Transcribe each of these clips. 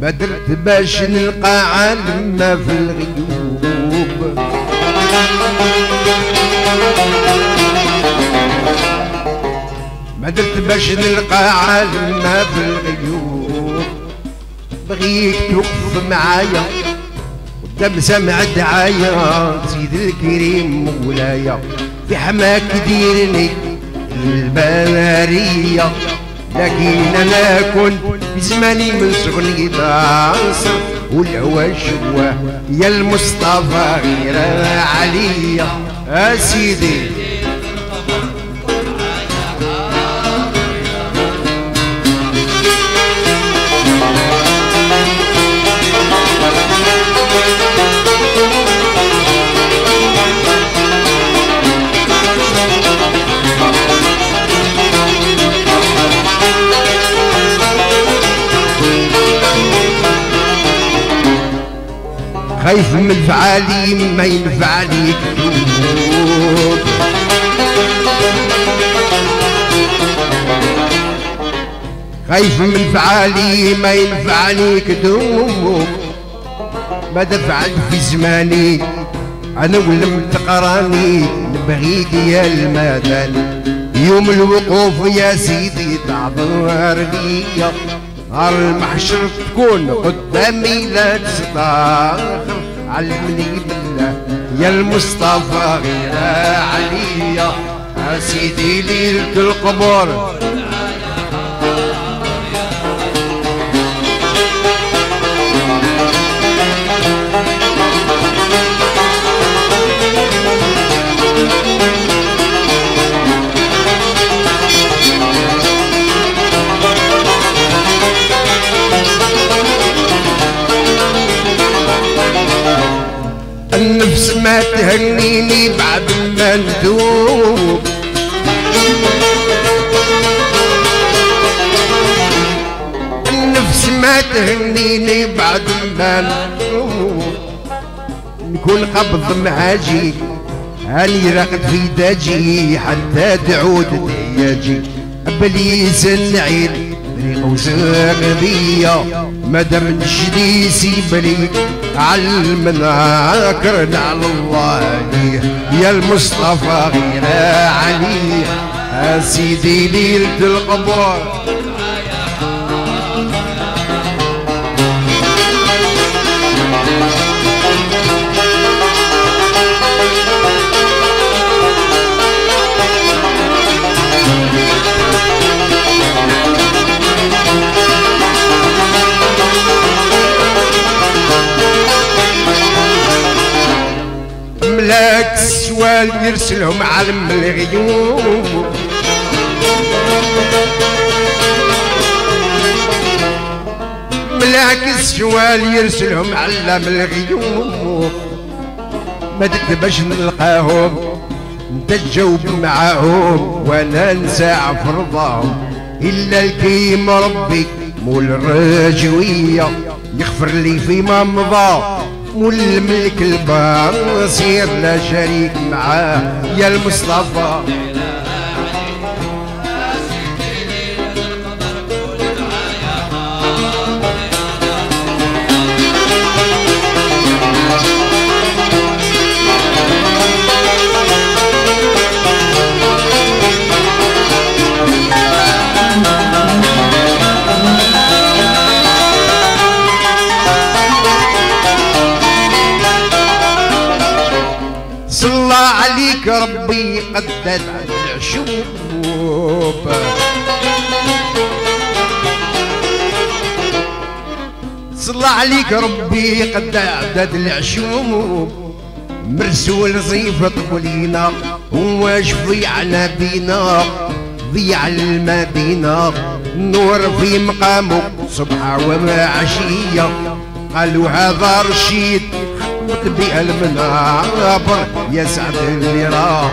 ما درت باش نلقى عالمنا في الغيوب. ما درت باش نلقى عالمنا في الغيوب. بغيك توقف معايا قدام سمع الدعاية سيد الكريم مولايا. في حماك ديرني البنارية كنت في زماني من صغري دانسر والهوى شواه يا المصطفى غير عليا. اسيدي خايف من فعالي ما ينفعني كتوب خايف من فعالي ما ينفعني كتوب ما دفعت في زماني؟ أنا ولم تقراني نبغيك يا المدن يوم الوقوف يا سيدي تعذر ليا المحشر تكون قدامي لا تستاخر علمني بالله يا المصطفى غير عليا سيدي ليلة القبور النفس ما تهنيني بعد ما ندوب النفس ما تهنيني بعد ما ندوب نكون قبض معاجي هاني راقد في داجي حتى تعود دياجي. ابليس النعيل طريق وساق بيا مادام نشدي بريك علمنا كرنا على الله يا المصطفى غير علي؟ سيدي ليلة القبور. ملاك السوال يرسلهم علم الغيوم ملاك السوال يرسلهم علم الغيوم ما تكتبش نلقاهم انت تجاوب معاهم وأنا نساع في رضاهم إلا الكيم ربي مول الرجويه يغفر لي فيما مضى. والملك البصير لا شريك معاه. يا المصطفى. عليك ربي قدد العشوب. صلى عليك ربي قد عدد العشوب. مرسول زيفة طولينا هو شفيعنا بينا ضيع المدينة. نور في مقامه صبح وعشية قالوا هذا رشيد بها المنابر يا سعد اللي راه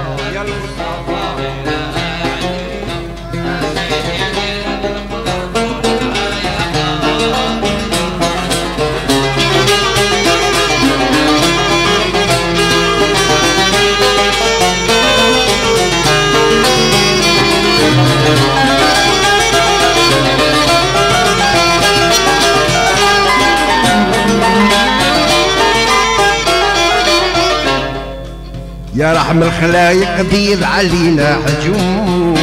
رحم الخلايق بيض علينا حجوم.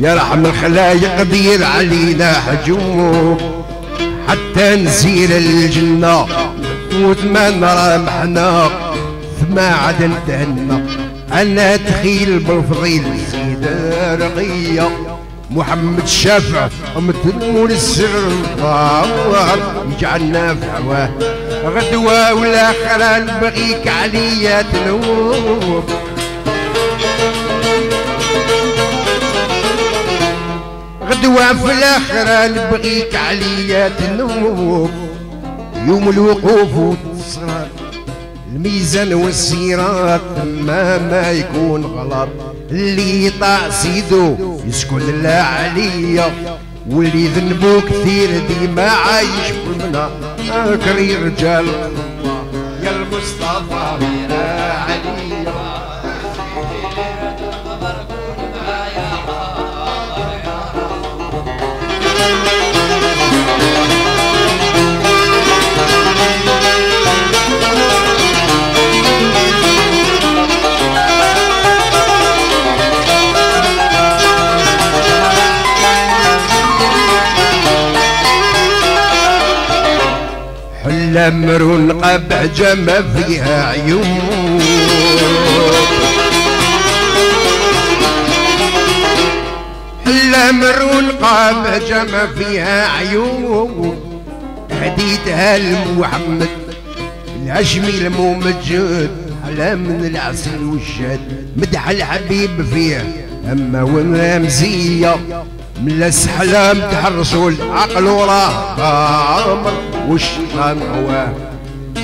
يا رحم الخلايق بيض علينا حجوم. حتى نسير الجنة وثما نرى محنا. ثما عاد نتهنى أنا تخيل بالفضيل سيد رقية. محمد السر. الطاهر يجعلنا في هواه غدوة والآخرة نبغيك عليا تنوب. غدوة في الآخرة نبغيك عليا تنوب. يوم الوقوف والتصرف الميزان والسيرات ما ما يكون غلط. اللي يطاع سيدو يسكن الله عليا واللي ذنبو كثير ديما عايش بالمنى كري رجال. يا المصطفى يا عليا. مرون قبع جمع فيها عيون. مرون قبع جمع فيها عيون. هديتها لمحمد الهشمي الممجد على من العسل والشهد مدح الحبيب فيه أما ومزيه من السحلة مدح الرسول عقله راه قامر والشيطان هواه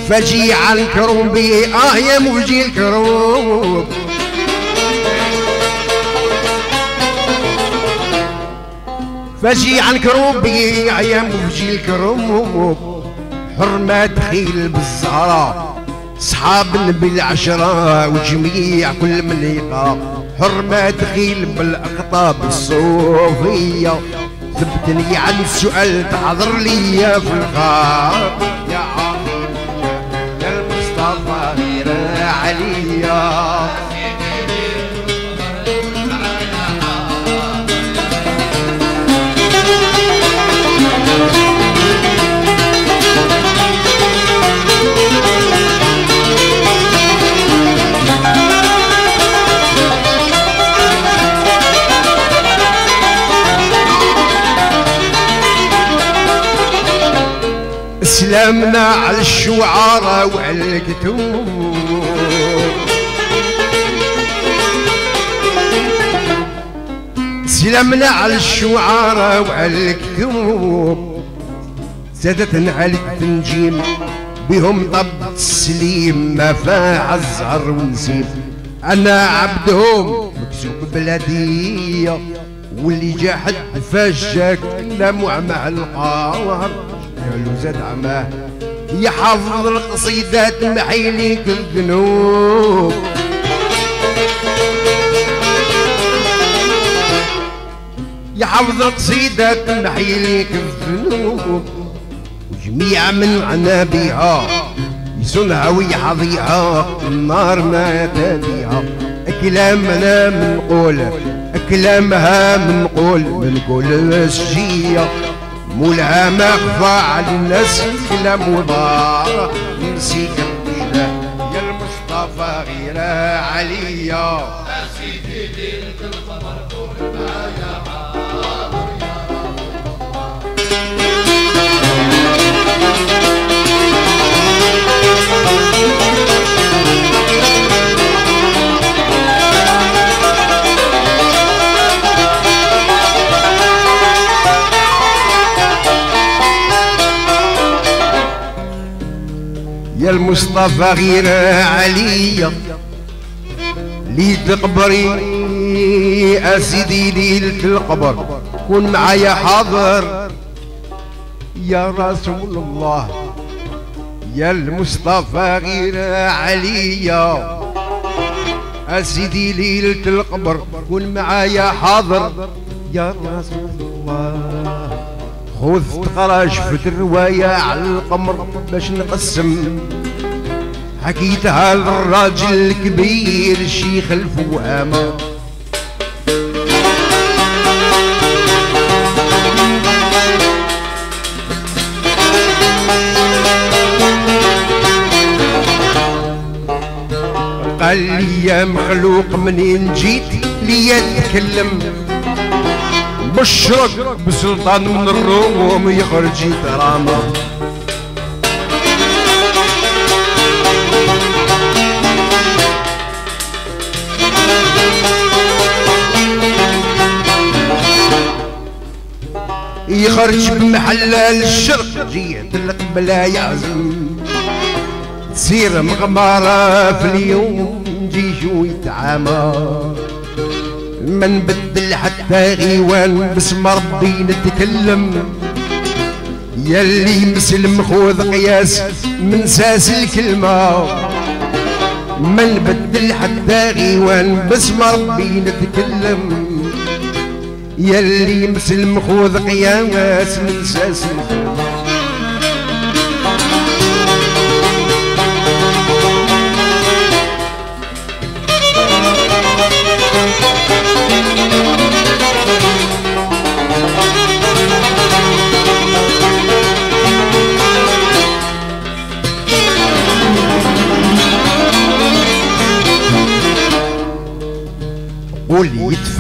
فجي على الكروب آه يا موجي الكروب. فجي عن كروبي يا موجي الكروب. حرمة خيل بالزهرة صحاب النبي العشرة وجميع كل من حرمة خيل بالأقطاب الصوفية. ثبتني عن السؤال تحضر لي في الغار. يا عظيم يا المصطفى غير عليا. على الشعراء وعلى الكتوب سلامنا على الشعراء وعلى الكتوب زادت على التنجيم بهم طب السليم ما فاع الزهر ونسيم. أنا عبدهم مكسوب بلادية واللي جاحد فشك نموع مع القهر قالوا زاد عماه يحافظ القصيدات محيليك الذنوب يحافظ القصيدات محيليك الذنوب وجميع من عنابيها يسنها ويحظيها النار ما تابيها كلامنا منقول كلامها منقول منقول السجيه مولها ما خفى على الناس كلام وضار نسيك يا المصطفى غير عليا. يا المصطفى غير عليا لي تقبري اسيدي ليلة القبر كن معايا حاضر. يا رسول الله يا المصطفى غير عليا اسيدي ليلة القبر كن معايا حاضر. يا رسول الله خذ تقرا شفت الرواية على القمر باش نقسم. حكيتها للراجل الكبير الشيخ الفوامة قال لي يا مخلوق منين جيت ليا تكلم بشرك بسلطان من الروم يخرج يترامى يخرج بمحل الشرق. جيت القبلة يعزم. تصير مغمارة في اليوم. جيشو يتعامى ما نبدل حتى غيوان. باسم ربي نتكلم. يلي مسلم خذ قياس. من ساس الكلمة. ما نبدل حتى غيوان. باسم ربي نتكلم. يلي مسلم خذ قياس من ساس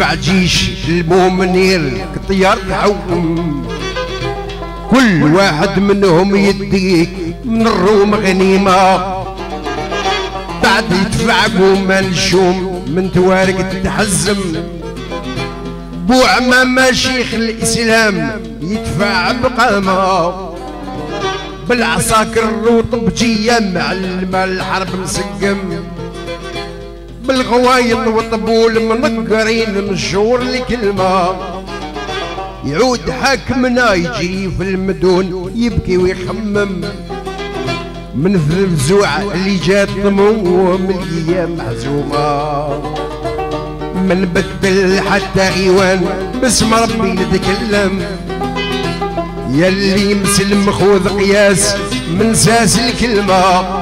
جيش المؤمنين كطيار تحوم كل واحد منهم يديك من الروم غنيمة. بعد يدفع قوم الشوم من توارق تتحزم بو عمام شيخ الإسلام يدفع بقامة. بالعساكر وطبجية معلم الحرب مسقم. بالغوايط والطبول منقرين مشهور الكلمة يعود حاكمنا يجي في المدون يبكي ويخمم. من الفزوع اللي جات من الأيام محزومه من بدل حتى غيوان باسم ربي نتكلم. يلي مسلم خذ قياس من ساس الكلمة.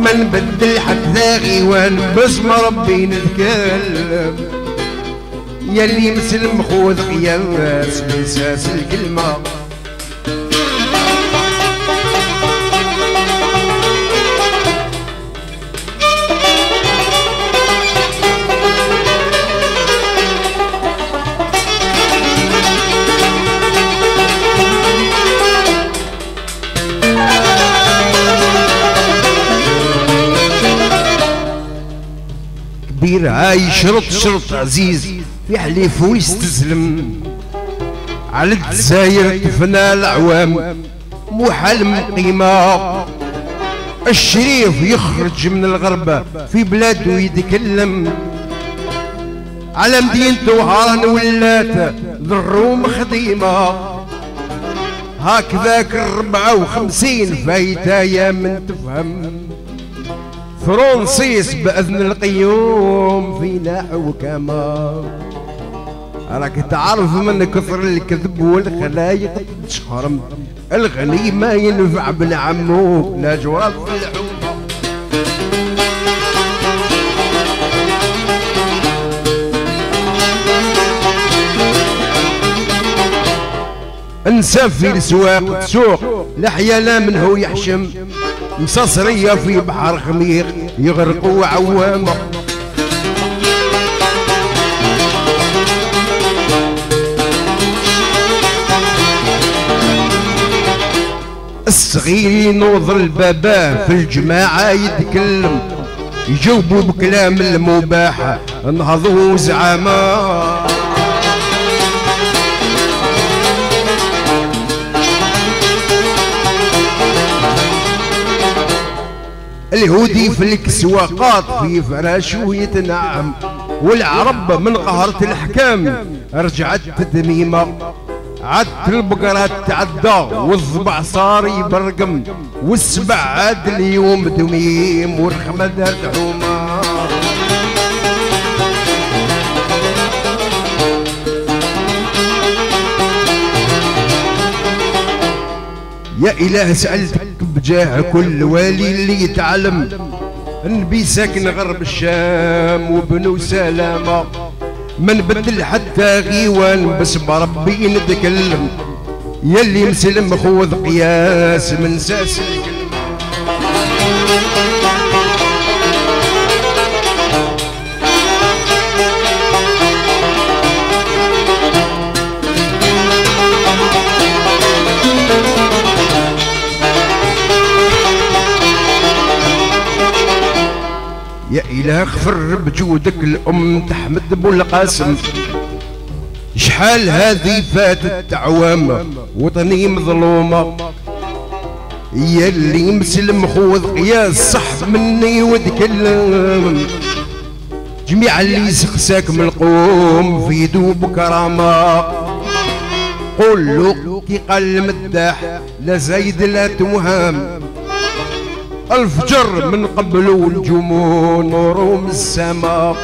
ما نبدل حتى غيوان. باسم ربي نتكلم. يلي مسلم خذ قياس من ساس الكلمة. هاي شرط شرط عزيز. في حليف ويستسلم على الجزاير تفنى العوام مو حلم قيمة. الشريف يخرج من الغربة في بلاده يتكلم. على مدينته هارن ولات. للروم خديمة هكذاك الربعة وخمسين فايتة من تفهم. فرونسيس بأذن القيوم في نحو كما. راك تعرف من كثر الكذب والخلايق. تشخرم الغني ما ينفع بالعمو لا جواب في الحومة انسى في السواق تسوق لحيا من هو يحشم. مصصرية في بحر خميق يغرقوا عوامة الصغير ينوض البابا في الجماعة يتكلم يجاوبوا بكلام المباح نهضوا زعامة اليهودي في الكسواقات في فراشو يتنعم والعرب من قهرة الحكام رجعت تدميمة عد البقرة تعدى والضبع صار يبرقم والسبع عاد اليوم دميم والرخمة دارت يا إله سألتك بجاه كل والي اللي يتعلم. النبي ساكن غرب الشام وبنو سلامة. ما نبدل حتى غيوان بس بربي نتكلم. يلي مسلم خوذ قياس من ساس يا اغفر بجودك الأم تحمد أبو القاسم. شحال هذه فاتت عوام وطني مظلومة يا اللي مسلم خوذ قياس صح مني وتكلم. جميع اللي سقساك من القوم في دوب كرامة. قول له كي قال المداح لا زايد لا توهام. الفجر من قبل والجمون نور السماء.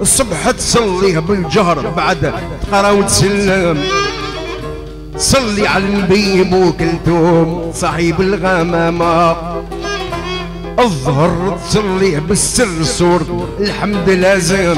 الصبح تصليه بالجهر بعد تقرا وتسلم صلي على النبي أبو كلثوم صاحب الغمامة. الظهر تصليه بالسر صور الحمد لازم.